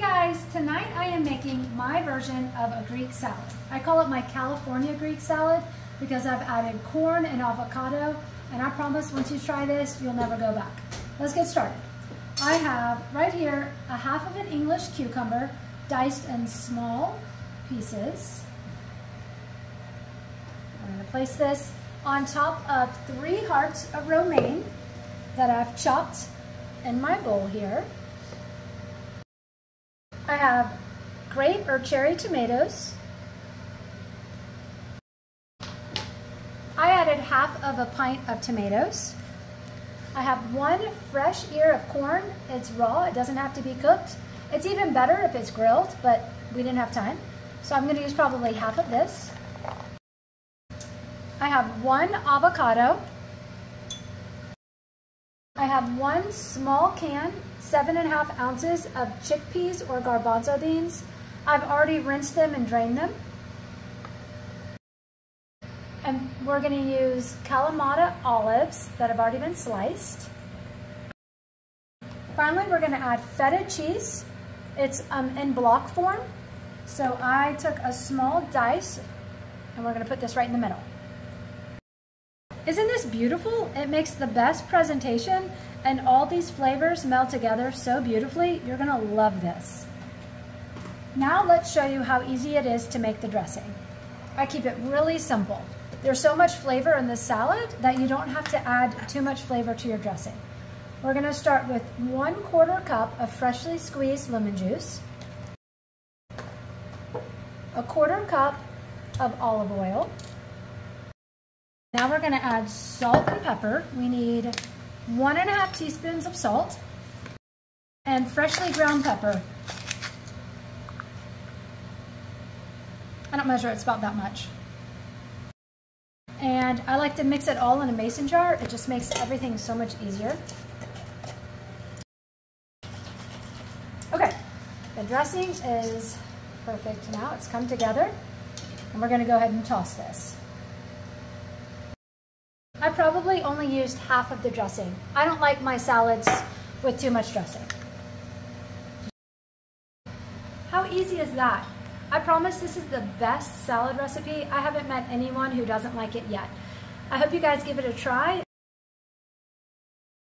guys, tonight I am making my version of a Greek salad. I call it my California Greek salad because I've added corn and avocado and I promise once you try this, you'll never go back. Let's get started. I have right here a half of an English cucumber diced in small pieces. I'm gonna place this on top of three hearts of romaine that I've chopped in my bowl here. I have grape or cherry tomatoes. I added half of a pint of tomatoes. I have one fresh ear of corn. It's raw, it doesn't have to be cooked. It's even better if it's grilled, but we didn't have time. So I'm gonna use probably half of this. I have one avocado. Have one small can, seven and a half ounces of chickpeas or garbanzo beans. I've already rinsed them and drained them. And we're gonna use Kalamata olives that have already been sliced. Finally, we're gonna add feta cheese. It's um, in block form. So I took a small dice and we're gonna put this right in the middle. Isn't this beautiful? It makes the best presentation and all these flavors meld together so beautifully. You're gonna love this. Now let's show you how easy it is to make the dressing. I keep it really simple. There's so much flavor in this salad that you don't have to add too much flavor to your dressing. We're gonna start with one quarter cup of freshly squeezed lemon juice, a quarter cup of olive oil, now we're gonna add salt and pepper. We need one and a half teaspoons of salt and freshly ground pepper. I don't measure, it's about that much. And I like to mix it all in a mason jar. It just makes everything so much easier. Okay, the dressing is perfect now. It's come together. And we're gonna go ahead and toss this. I probably only used half of the dressing. I don't like my salads with too much dressing. How easy is that? I promise this is the best salad recipe. I haven't met anyone who doesn't like it yet. I hope you guys give it a try.